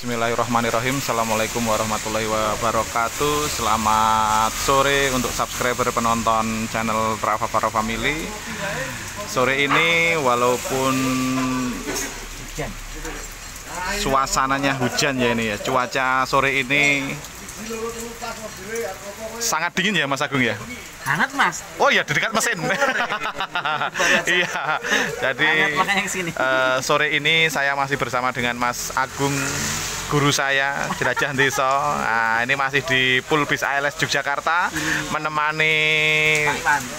Bismillahirrahmanirrahim Assalamualaikum warahmatullahi wabarakatuh Selamat sore untuk subscriber penonton channel Prafa Para Family Sore ini walaupun Suasananya hujan ya ini ya Cuaca sore ini Sangat dingin ya Mas Agung ya Hangat mas. Oh iya di dekat mesin. iya. Jadi Hangat eh, sore ini saya masih bersama dengan Mas Agung guru saya Jelajah Desa. Nah, ini masih di Pulbis ALS Yogyakarta menemani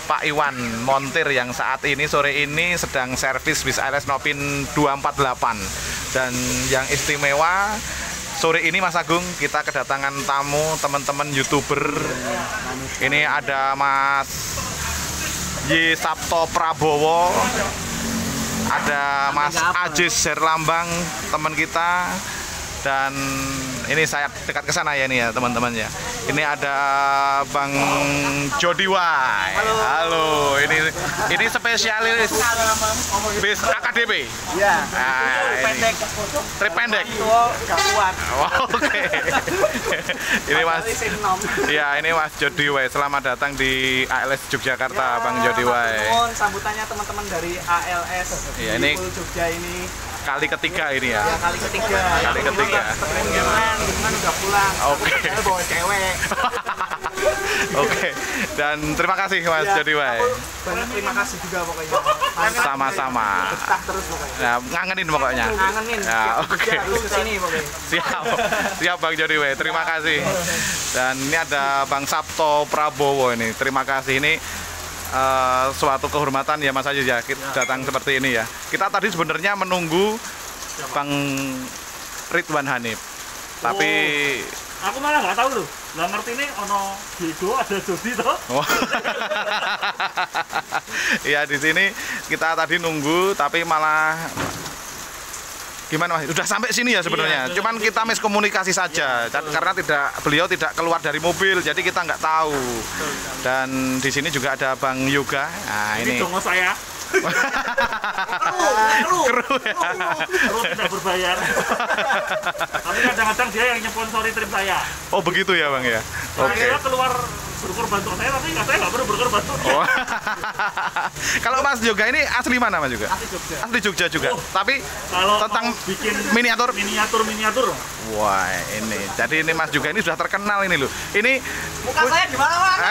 Pak Iwan. Montir yang saat ini sore ini sedang servis bis ALS Nopin 248 dan yang istimewa sore ini Mas Agung kita kedatangan tamu teman-teman youtuber ini ada Mas Y Sabto Prabowo ada Mas Ajis Herlambang teman kita dan ini saya dekat ke sana ya ini ya teman-teman ya ini ada Bang Jody Wai halo ini ini spesialis bis AKDP Iya. Nah, ini. pendek. trip pendek kuat. Oh, oke ini Mas. Ya ini Mas Jody Wai Selamat datang di ALS Yogyakarta Bang Jody Wai Mohon sambutannya teman-teman dari ALS. Iya, ini- Jogja ini. Kali ketiga ini ya Ya kali ketiga. Kali ketiga. sebelumnya Ketemu Gimana, gimana udah pulang. Oke. Saya bawa cewek. Oke Dan terima kasih Mas Ya, Jody Wai aku Banyak terima kasih juga pokoknya. Sama-sama. Betah terus pokoknya. Nah, ngangenin pokoknya Ngangenin. Ya, oke. Harus ke sini pokoknya. Siap Siap Bang Jody Wai Terima kasih Dan ini ada Bang Sabto Prabowo ini Terima kasih ini eh, suatu kehormatan ya Mas Ajis ya kita datang seperti ini ya kita tadi sebenarnya menunggu Bang Ridwan Hanif tapi Aku malah nggak tahu loh. Lah ngerti ini ono Diego ada Jody toh. Oh. ya di sini kita tadi nunggu tapi malah gimana mas? Udah sampai sini ya sebenarnya. Iya, Cuman kita miskomunikasi saja Dan- karena tidak beliau tidak keluar dari mobil jadi kita nggak tahu. Dan di sini juga ada Bang Yoga. Nah Ini ini. dongo saya. Kru, Kru ya. kru tidak berbayar. Tapi kadang-kadang dia yang nyponsori trip saya. Oh begitu ya bang ya. Oke. dia keluar berkorban untuk saya, tapi nggak saya nggak perlu berkorban untuk. Oh. Kalau Mas Yoga ini asli mana Mas juga? Asli Jogja. Asli Jogja juga. Oh. Tapi Kalau tentang bikin miniatur miniatur miniatur, Wah ini, jadi ini Mas juga ini sudah terkenal ini loh. Ini Muka saya di mana-mana.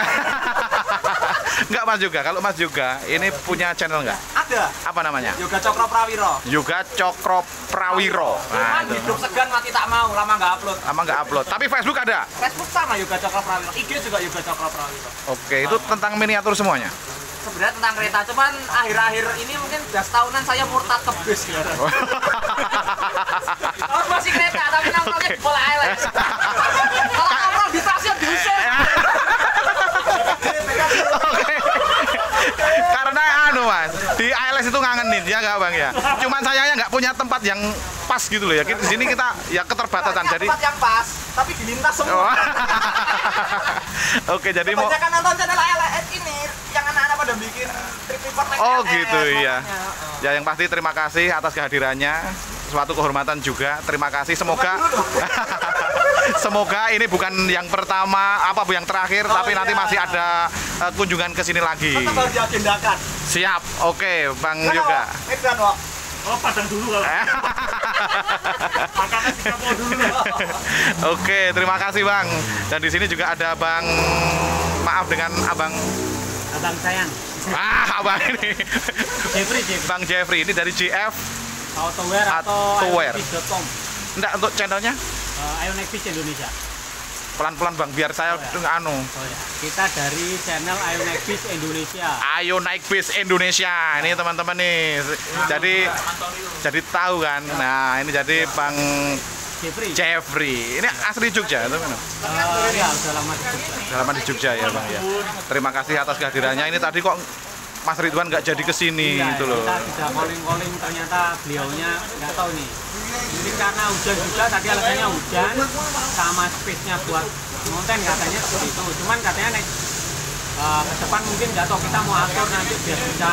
nggak Mas juga. Kalau Mas juga ini punya channel nggak? Ada. Apa namanya? Yoga Cokro Prawiro. Yoga Cokro Prawiro. Nah, itu. hidup segan mati tak mau, lama nggak upload. Lama nggak upload. Tapi Facebook ada. Facebook sama Yoga Cokro Prawiro, IG juga Yoga Cokro Prawiro. Oke, itu tentang miniatur semuanya. Sebenarnya tentang kereta, cuman akhir-akhir ini mungkin udah setahunan saya murtad ke bis ya. Oh, masih kereta, tapi nongkrongnya di Pola Island. Kalau nongkrong di stasiun diusir. Oke. Karena anu Mas, di ALS itu ngangenin ya Bang ya. Cuman sayangnya nggak punya tempat yang pas gitu loh ya. Di sini kita ya keterbatasan. Jadi tempat yang pas, tapi dilintas semua. Oh. Oke, jadi mau Kebanyakan nonton channel ALS ini, yang anak-anak pada bikin trip report Oh, ALS, gitu, iya. Oh. Ya yang pasti terima kasih atas kehadirannya. Suatu kehormatan juga. Terima kasih. Semoga semoga ini bukan yang pertama apa bu yang terakhir Oh, tapi nanti iya. masih ada eh, kunjungan ke sini lagi. Tetap harus diagendakan. Siap. Oke, Bang Mana, juga. Wak? Medan, Wak. oh padang dulu kalau. Makannya sih kamu dulu. Oke, terima kasih Bang. Dan di sini juga ada Bang maaf dengan Abang Abang sayang. Ah, Abang ini. Jeffrey, Jeffrey. Bang Jeffrey ini dari GF. Autowear atau ionexfish.com. Enggak untuk channelnya Uh, Ionexfish Indonesia. pelan-pelan Bang biar saya Oh, anu. Oh ya. Kita dari channel Ionexfish Indonesia. Ayo naik bis Indonesia ini teman-teman nih. Jadi jadi tahu kan. Nah, ini jadi Bang Jeffrey. Jeffrey. Ini asli Jogja, teman. Uh, ya, udah lama di Jogja. Halaman di Jogja ya, Bang ya. Terima kasih atas kehadirannya. Ini tadi kok Mas Ridwan nggak jadi ke sini Iya, gitu loh. Kita sudah calling-calling ternyata beliaunya nggak tahu nih. Mungkin karena hujan juga tadi alasannya hujan sama space-nya buat konten katanya seperti itu. Cuman katanya naik eh, ke depan mungkin nggak tahu kita mau atur nanti biar bisa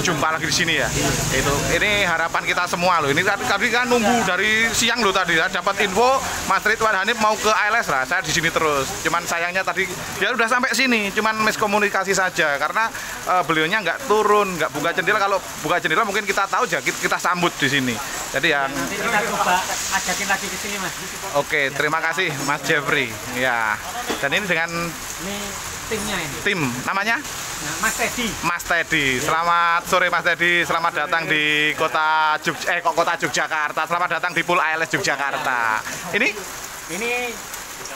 jumpa lagi di sini ya. Itu ini harapan kita semua loh. Ini tadi kan nunggu dari siang loh tadi ya. Dapat info Mas Ridwan Hanif mau ke ALS lah. Saya di sini terus. Cuman sayangnya tadi dia udah sampai sini. Cuman miskomunikasi saja karena eh, beliaunya nggak turun, nggak buka jendela. Kalau buka jendela mungkin kita tahu aja kita, kita sambut di sini. Jadi yang Nanti kita coba ajakin lagi ke sini mas. oke, terima kasih Mas Jeffrey. Ya. Dan ini dengan Ini timnya ini. tim namanya Nah, Mas Teddy. Mas Teddy. Selamat sore Mas Teddy. Selamat datang di kota Jog eh kok kota Yogyakarta. Selamat datang di Pool ALS Yogyakarta. Ini Ini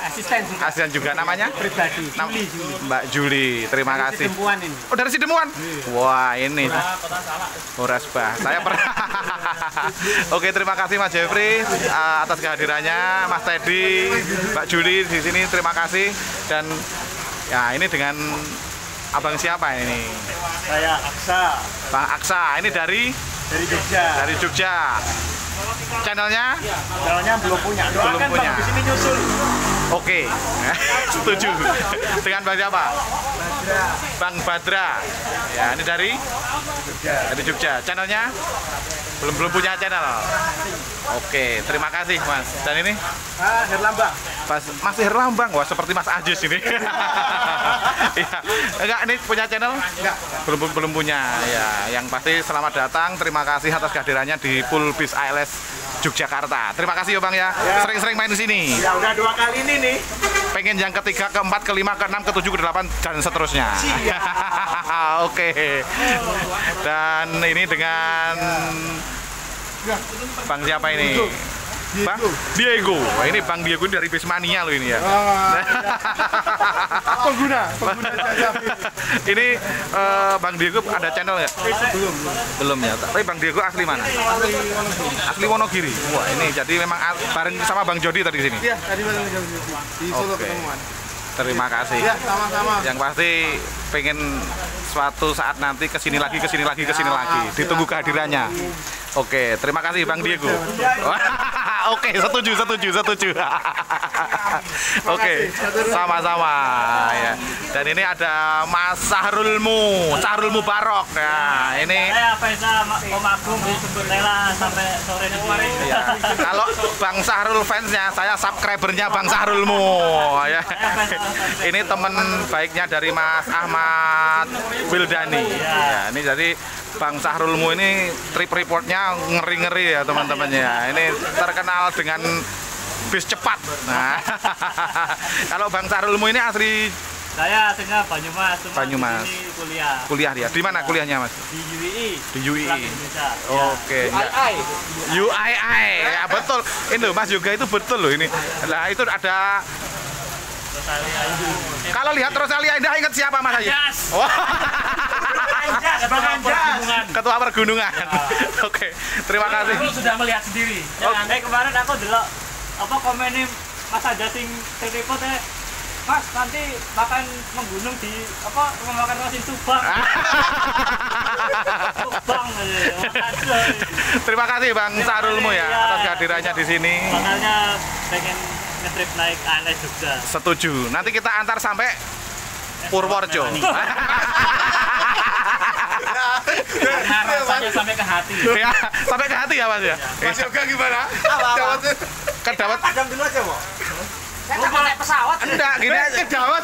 asisten juga. asisten juga namanya pribadi. Nam- Juli, Juli. Mbak Juli. Terima Dari kasih. Sidempuan ini. Oh dari Sidemuan? Wah ini Horas Bah. Saya pernah. Oke terima kasih Mas Jeffrey uh, atas kehadirannya, Mas Teddy, Mbak Juli di sini terima kasih dan ya ini dengan abang siapa ini? Saya Aksa Bang Aksa. Ini dari dari Jogja. dari Jogja. Channelnya Jalannya belum punya. Belum Doakan punya. Bang, di sini nyusul. oke, setuju. Dengan bang siapa? Bang Badra. Ya ini dari dari Jogja. Channelnya belum belum punya channel. Oke, terima kasih Mas. Dan ini Ah, Herlambang. Mas Mas Herlambang, wah seperti Mas Ajis ini. Iya. Enggak, ini punya channel? Enggak. Belum belum punya. Ya, yang pasti selamat datang. Terima kasih atas kehadirannya di Pool Bis ALS Yogyakarta. Terima kasih ya Bang ya. Sering-sering main di sini. Ya udah dua kali ini nih. Pengen yang ketiga, keempat, kelima, keenam, ketujuh, kedelapan dan seterusnya. Oke. Dan ini dengan Bang siapa ini? Bang Diego. Wah, ini Bang Diego dari Bismania loh ini ya. Pengguna, pengguna jasa ini eh, Bang Diego ada channel nggak? Belum. Belum ya. Tapi Bang Diego asli mana? Asli Wonogiri. Wah ini jadi memang bareng sama Bang Jody tadi di sini. Iya, tadi malam di Solo Oke. ketemuan. Terima kasih. Ya, sama-sama. Yang pasti pengen suatu saat nanti ke sini lagi, ke sini lagi, ke sini lagi. Ditunggu kehadirannya. Oke, terima kasih Bang Diego. Oke, setuju, setuju, setuju. Oke, sama-sama ya. Dan ini ada Mas Sahrulmu, Sahrul Mubarok. Nah, ini Saya Faisal Om Agung di Sumber Lela sampai sore ini. ya, kalau Bang Sahrul fansnya, saya subscribernya Bang Sahrulmu ya. Ini teman baiknya dari Mas Ahmad Wildani. Ya, ini jadi Bang Sahrulmu ini trip reportnya ngeri-ngeri ya teman-teman ya. Ini terkenal dengan bis cepat. Nah, kalau Bang Sahrulmu ini asli Saya aslinya Banyumas, cuma Banyumas. di kuliah kuliah dia. Di mana kuliahnya Mas? di UII. Di UI. Pulang Indonesia. Oke, ya. UII. Ya betul. Ini loh Mas Yoga itu betul loh ini. Lah itu ada kalau lihat Rosalia Indah ingat siapa Mas Ayu? Anjas. Wah, Anjas, Bang Anjas. Ketua Pergunungan. Oke, terima kasih. Aku sudah melihat sendiri. Oh. Ya, eh, kemarin aku delok apa komennya Mas Anjas sing teripot ya. Mas, nanti makan menggunung di apa rumah makan Rosin Subang. Subang aja. Terima kasih Bang Sarulmu ya Iya. atas kehadirannya di sini. Makanya pengen ngetrip naik ALS juga. Setuju. Nanti kita antar sampai Purworejo. Karena rasanya sampai ke hati. ya, sampai ke hati ya Mas ya. Mas Yoga gimana? Dawat- Kan dapat Padam dulu aja, Mo. Saya tak naik pesawat. enggak gini aja. Dawat.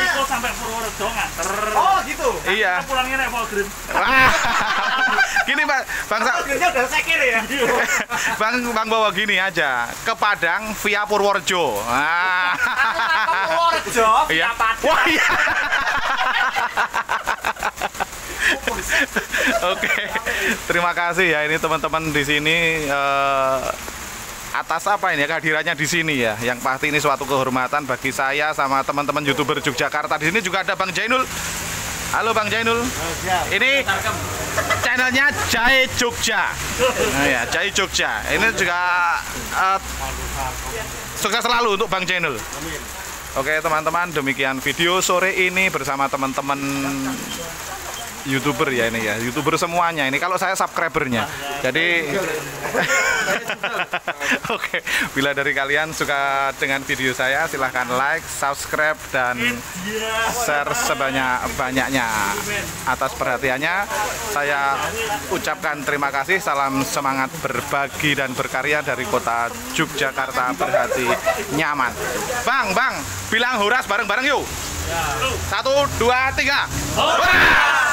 Itu sampai Purworejo nganter. Oh, gitu. Iya. Pulangnya naik Volgren. Gini Pak, Bang Sa- Akhirnya udah sekir ya. Bang Bang bawa gini aja ke Padang via Purworejo. Ah. Purworejo, Iya. via Padang. Wah iya. Oke, terima kasih ya ini teman-teman di sini eh, atas apa ini ya kehadirannya di sini ya. Yang pasti ini suatu kehormatan bagi saya sama teman-teman youtuber Yogyakarta. Di sini juga ada Bang Jainul. Halo Bang Jainul. Ini channelnya Jai Jogja. Nah, ya, Jai Jogja. Ini juga eh, sukses selalu untuk Bang Jainul. Oke teman-teman, demikian video sore ini bersama teman-teman youtuber ya ini ya. Youtuber semuanya ini kalau saya subscribernya. Jadi oke bila dari kalian suka dengan video saya silahkan like subscribe dan share sebanyak banyaknya atas perhatiannya saya ucapkan terima kasih salam semangat berbagi dan berkarya dari kota Yogyakarta berhati nyaman. Bang bang bilang horas bareng-bareng yuk. Satu dua tiga. Horas